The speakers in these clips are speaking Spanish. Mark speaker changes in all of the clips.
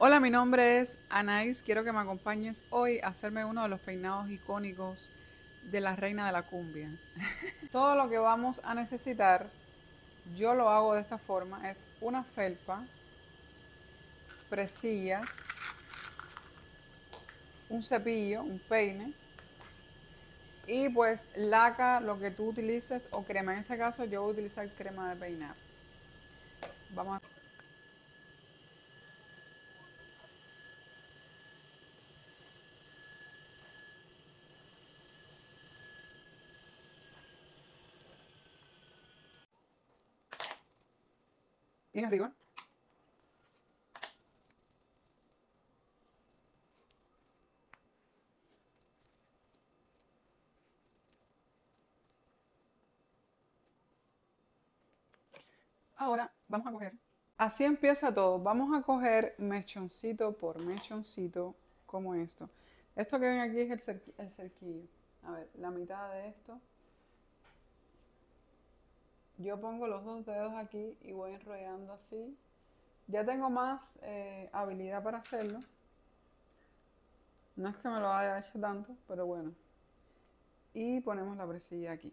Speaker 1: Hola, mi nombre es Anais. Quiero que me acompañes hoy a hacerme uno de los peinados icónicos de la reina de la cumbia. Todo lo que vamos a necesitar, yo lo hago de esta forma, es una felpa, presillas, un cepillo, un peine y pues laca, lo que tú utilices o crema. En este caso yo voy a utilizar crema de peinar. Vamos a bien arriba. Ahora vamos a coger. Así empieza todo. Vamos a coger mechoncito por mechoncito como esto. Esto que ven aquí es el, el cerquillo. A ver, la mitad de esto yo pongo los dos dedos aquí y voy enrollando así. Ya tengo más eh, habilidad para hacerlo. No es que me lo haya hecho tanto, pero bueno. Y ponemos la presilla aquí.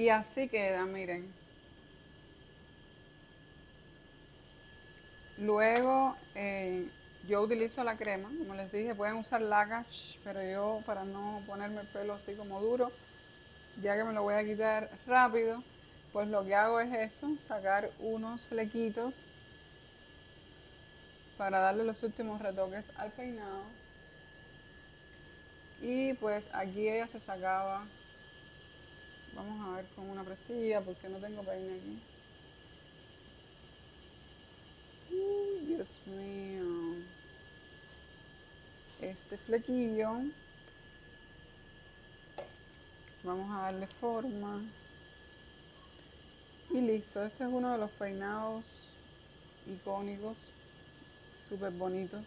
Speaker 1: Y así queda, miren. Luego eh, yo utilizo la crema, como les dije, pueden usar laca, pero yo para no ponerme el pelo así como duro, ya que me lo voy a quitar rápido, pues lo que hago es esto, sacar unos flequitos para darle los últimos retoques al peinado. Y pues aquí ella se sacaba, vamos a ver con una presilla porque no tengo peine aquí. Dios mío. Este flequillo. Vamos a darle forma. Y listo. Este es uno de los peinados icónicos. Súper bonitos.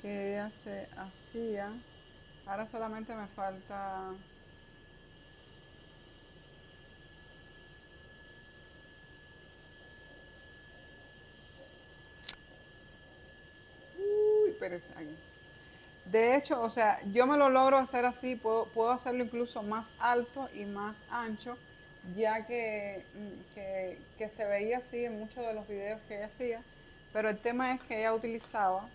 Speaker 1: Que ella se hacía. Ahora solamente me falta De hecho, o sea, yo me lo logro hacer así, puedo, hacerlo incluso más alto y más ancho, ya que, mm, que, se veía así en muchos de los videos que ella hacía, pero el tema es que ella utilizaba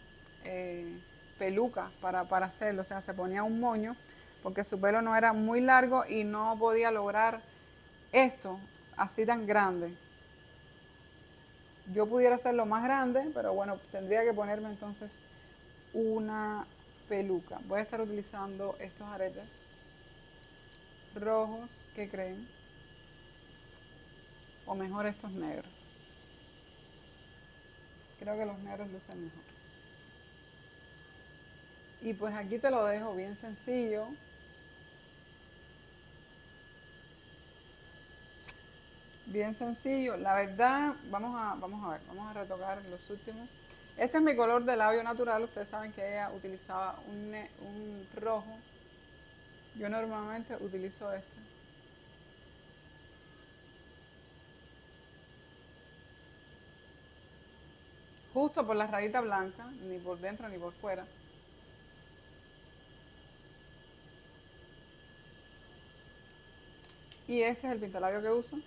Speaker 1: eh, peluca para, para hacerlo, o sea, se ponía un moño porque su pelo no era muy largo y no podía lograr esto así tan grande. Yo pudiera hacerlo más grande, pero bueno, tendría que ponerme entonces una peluca. Voy a estar utilizando estos aretes rojos, ¿qué creen? O mejor estos negros. Creo que los negros lucen mejor. Y pues aquí te lo dejo bien sencillo. Bien sencillo. La verdad, vamos a, vamos a ver, vamos a retocar los últimos. Este es mi color de labio natural. Ustedes saben que ella utilizaba un, rojo. Yo normalmente utilizo este. Justo por la rayita blanca, ni por dentro ni por fuera. Y este es el pintalabio que uso.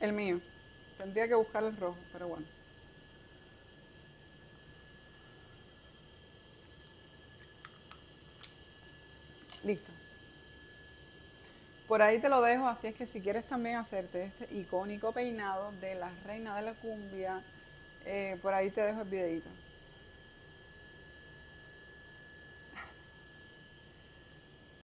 Speaker 1: El mío. Tendría que buscar el rojo, pero bueno. Listo. Por ahí te lo dejo, así es que si quieres también hacerte este icónico peinado de la reina de la cumbia, eh, por ahí te dejo el videito.